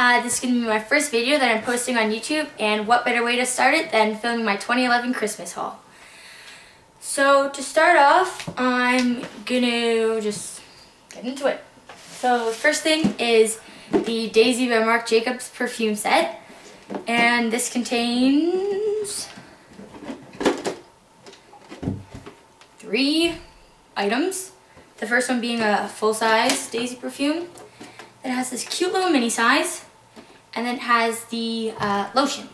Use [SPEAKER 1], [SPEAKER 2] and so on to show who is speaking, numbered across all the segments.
[SPEAKER 1] Uh, this is going to be my first video that I'm posting on YouTube, and what better way to start it than filming my 2011 Christmas haul. So to start off, I'm going to just get into it. So the first thing is the Daisy by Marc Jacobs perfume set, and this contains three items. The first one being a full-size Daisy perfume. It has this cute little mini size, and then it has the uh, lotion.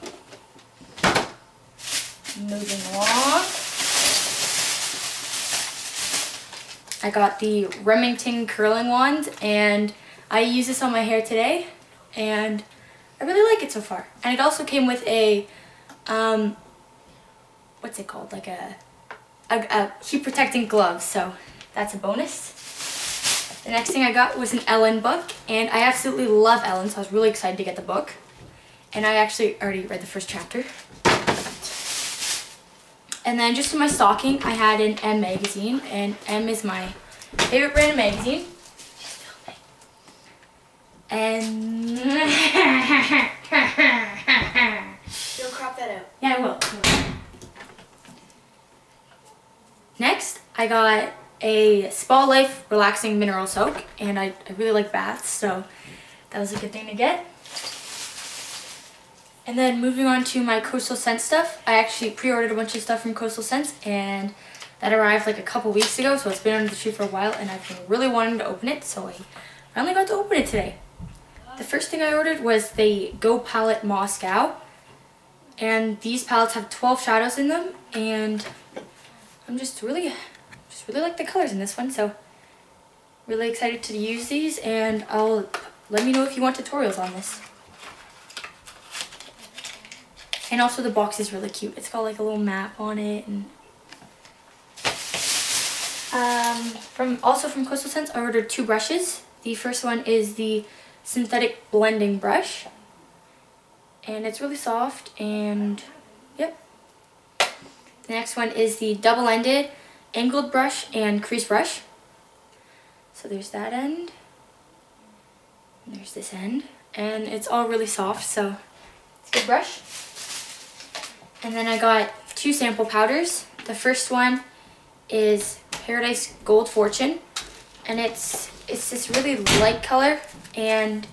[SPEAKER 1] Moving along. I got the Remington curling wand, and I use this on my hair today, and I really like it so far. And it also came with a, um, what's it called? Like a, a, a heat protecting glove, so that's a bonus. The next thing I got was an Ellen book, and I absolutely love Ellen, so I was really excited to get the book. And I actually already read the first chapter. And then just in my stocking, I had an M magazine, and M is my favorite brand of magazine. And
[SPEAKER 2] You'll crop that out.
[SPEAKER 1] yeah, I will. Next, I got a Spa Life Relaxing Mineral Soak, and I, I really like baths, so that was a good thing to get. And then moving on to my Coastal Scents stuff, I actually pre-ordered a bunch of stuff from Coastal Scents, and that arrived like a couple weeks ago, so it's been under the tree for a while, and I've been really wanting to open it, so I finally got to open it today. The first thing I ordered was the Go Palette Moscow, and these palettes have 12 shadows in them, and I'm just really, just really like the colors in this one, so really excited to use these, and I'll let me know if you want tutorials on this. And also the box is really cute. It's got like a little map on it, and um, from also from Coastal Scents, I ordered two brushes. The first one is the synthetic blending brush, and it's really soft, and yep, the next one is the double-ended angled brush and crease brush. So there's that end. And there's this end. And it's all really soft, so it's a good brush. And then I got two sample powders. The first one is Paradise Gold Fortune. And it's it's this really light color. And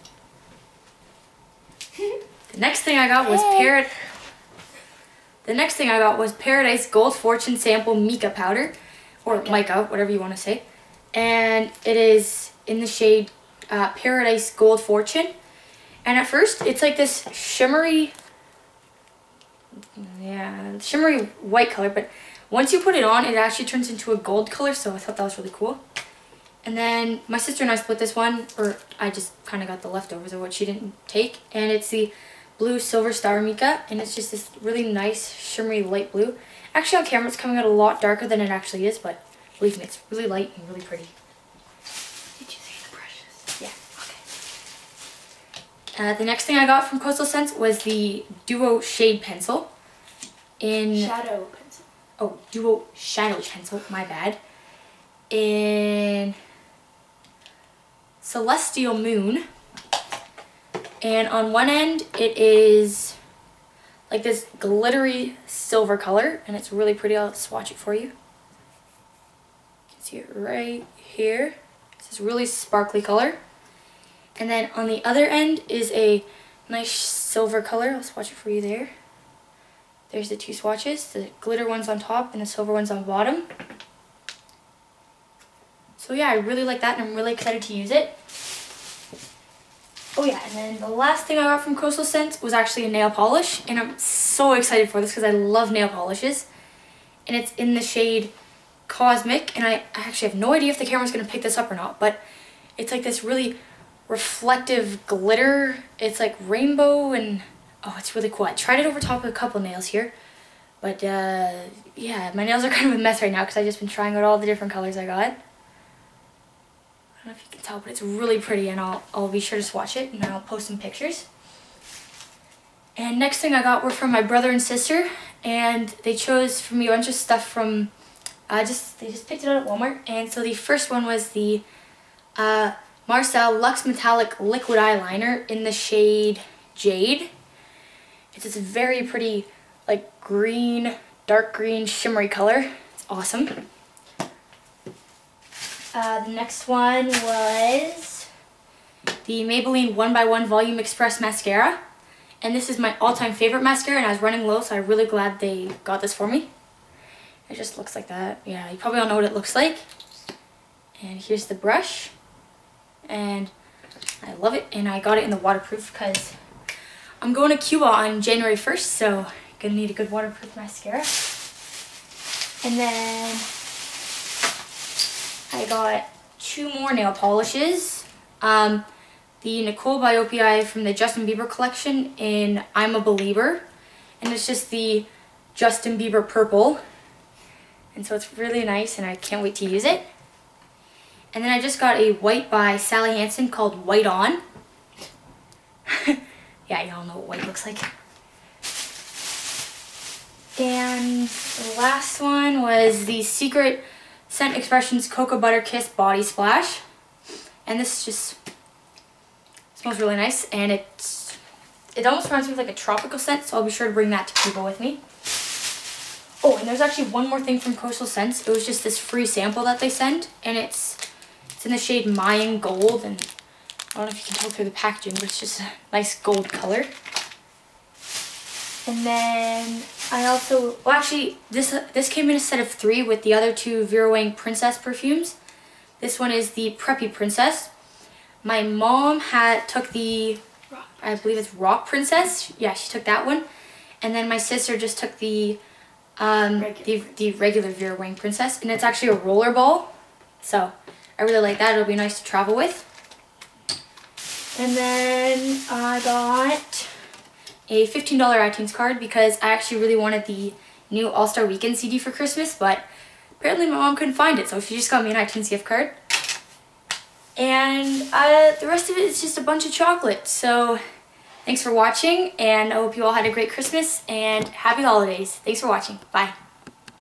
[SPEAKER 1] the next thing I got was Paradise the next thing I got was Paradise Gold Fortune Sample Mica Powder, or Mica, whatever you want to say. And it is in the shade uh, Paradise Gold Fortune. And at first, it's like this shimmery, yeah, shimmery white color. But once you put it on, it actually turns into a gold color. So I thought that was really cool. And then my sister and I split this one, or I just kind of got the leftovers of what she didn't take. And it's the blue silver star mica and it's just this really nice shimmery light blue actually on camera it's coming out a lot darker than it actually is but believe me it's really light and really pretty.
[SPEAKER 2] Did you see the brushes?
[SPEAKER 1] yeah. Okay. Uh, the next thing I got from Coastal Scents was the Duo Shade Pencil. In
[SPEAKER 2] Shadow pencil.
[SPEAKER 1] oh Duo Shadow Pencil my bad. In Celestial Moon. And on one end, it is like this glittery silver color, and it's really pretty. I'll swatch it for you. You can see it right here. It's this really sparkly color. And then on the other end is a nice silver color. I'll swatch it for you there. There's the two swatches. The glitter one's on top and the silver one's on bottom. So yeah, I really like that and I'm really excited to use it. Oh yeah, and then the last thing I got from Coastal Scents was actually a nail polish, and I'm so excited for this because I love nail polishes. And it's in the shade Cosmic, and I, actually have no idea if the camera's going to pick this up or not, but it's like this really reflective glitter. It's like rainbow, and oh, it's really cool. I tried it over top of a couple nails here, but uh, yeah, my nails are kind of a mess right now because I've just been trying out all the different colors I got. I don't know if you can tell, but it's really pretty and I'll, I'll be sure to swatch it and I'll post some pictures. And next thing I got were from my brother and sister and they chose for me a bunch of stuff from, uh, just they just picked it out at Walmart. And so the first one was the uh, Marcelle Luxe Metallic Liquid Eyeliner in the shade Jade. It's this very pretty, like green, dark green, shimmery color. It's awesome. Uh, the next one was the Maybelline 1x1 Volume Express Mascara. And this is my all-time favorite mascara, and I was running low, so I'm really glad they got this for me. It just looks like that. Yeah, you probably all know what it looks like. And here's the brush. And I love it, and I got it in the waterproof because I'm going to Cuba on January 1st, so gonna need a good waterproof mascara. And then I got two more nail polishes. Um, the Nicole by OPI from the Justin Bieber collection in I'm a Believer. And it's just the Justin Bieber purple. And so it's really nice and I can't wait to use it. And then I just got a white by Sally Hansen called White On. yeah, y'all know what white looks like. And the last one was the Secret Scent Expressions Cocoa Butter Kiss Body Splash. And this just smells really nice and it's it almost reminds me of like a tropical scent, so I'll be sure to bring that to Cuba with me. Oh, and there's actually one more thing from Coastal Scents. It was just this free sample that they sent, and it's it's in the shade Mayan Gold, and I don't know if you can tell through the packaging, but it's just a nice gold color. And then I also, well actually, this this came in a set of three with the other two Vera Wang Princess perfumes. This one is the Preppy Princess. My mom had took the, I believe it's Rock Princess. Yeah, she took that one. And then my sister just took the, um, regular. the, the regular Vera Wang Princess. And it's actually a roller ball. So I really like that. It'll be nice to travel with. And then I got a $15 iTunes card because I actually really wanted the new All-Star Weekend CD for Christmas, but apparently my mom couldn't find it, so she just got me an iTunes gift card. And uh, the rest of it is just a bunch of chocolate, so thanks for watching, and I hope you all had a great Christmas, and happy holidays. Thanks for watching. Bye.